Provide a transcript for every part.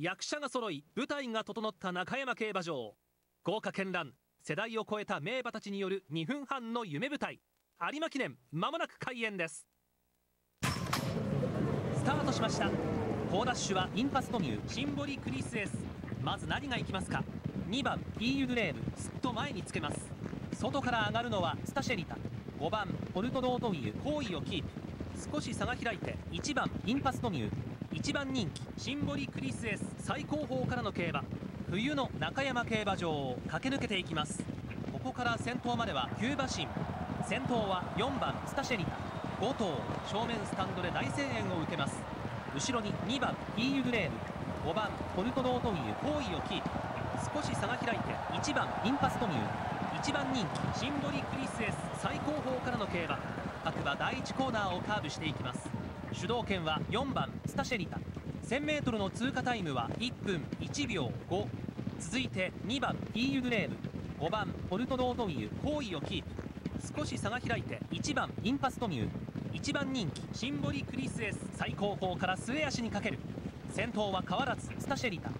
役者が揃い舞台が整った中山競馬場。豪華絢爛。世代を超えた名馬たちによる2分半の夢舞台有馬記念まもなく開演です。スタートしました。高ダッシュはインパストミューシンボリクリスエス。まず何がいきますか？2番ピーユドレームすっと前につけます。外から上がるのはスタシェリタ。5番ポルトドートウィユ好位をキープ。少し差が開いて1番インパストミュー。1番人気シンボリクリスエス最高峰からの競馬。冬の中山競馬場を駆け抜けていきます。ここから先頭まではキューバシン先頭は4番スタシェリタ5頭正面スタンドで大声援を受けます。後ろに2番ピーユグレーム5番ポルトドートミュー好位をキープ。少し差が開いて1番インパストミュー。1番人気シンボリクリスエス最高峰からの競馬。各馬第1コーナーをカーブしていきます。主導権は4番スタシェリタ 1000m の通過タイムは1分1秒5続いて2番ピーユグレーム。5番ポルトドートミュー好位をキープ。少し差が開いて1番インパストミュー。1番人気シンボリクリスエス最高峰から末足にかける。先頭は変わらずスタシェリタ。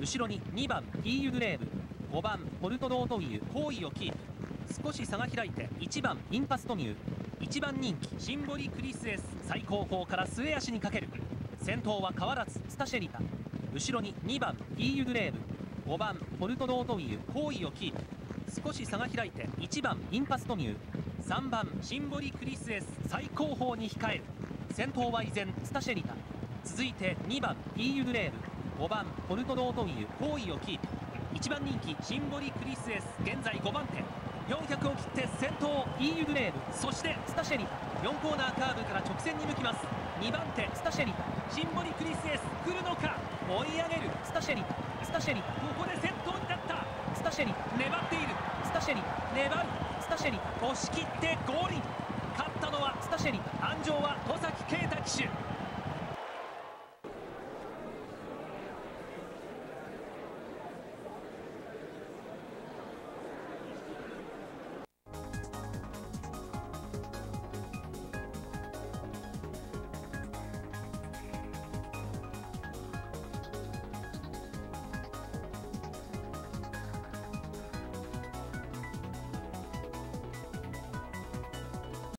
後ろに2番ピーユグレーム。5番ポルトドートミュー好位をキープ。少し差が開いて1番インパストミュー。1番人気シンボリクリスエス最高峰から末足にかける。先頭は変わらずスタシェリタ。後ろに2番ピーユグレーム。5番ポルトドートウィユ好位をキープ。少し差が開いて1番インパストミュー。3番シンボリクリスエス最高峰に控える。先頭は依然スタシェリタ。続いて2番ピーユグレーム5番ポルトドートウィユ好位をキープ。1番人気シンボリクリスエス現在5番手。400を切って先頭イーユグレーブ。そしてスタシェリタ。4コーナーカーブから直線に向きます。2番手スタシェリタ。シンボリクリスエス来るのか？追い上げる。スタシェリ。スタシェリ。ここで先頭に立った。スタシェリ。粘っている。スタシェリ。粘る。スタシェリ。押し切ってゴール勝ったのはスタシェリ。安城は戸崎啓太騎手。